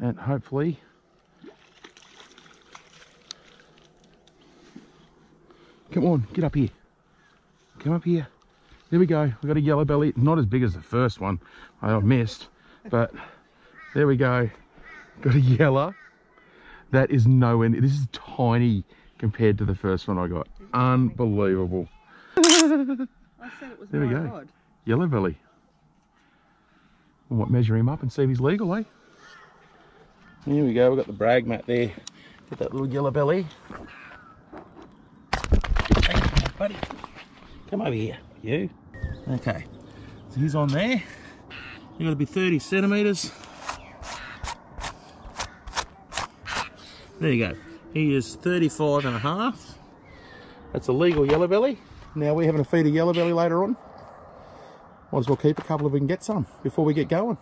and hopefully come on get up here. Come up here. There we go. We've got a yellow belly. Not as big as the first one. I missed but there we go. Got a yellow. That is nowhere this is tiny compared to the first one I got. Unbelievable. There we go. Yellow belly. What measure him up and see if he's legal eh here we go, we've got the brag mat there. Get that little yellow belly. Hey, buddy, come over here, you. Okay, so he's on there. You've got to be 30 centimetres. There you go. He is 35 and a half. That's a legal yellow belly. Now we're having to feed a yellow belly later on. Might as well keep a couple if we can get some before we get going.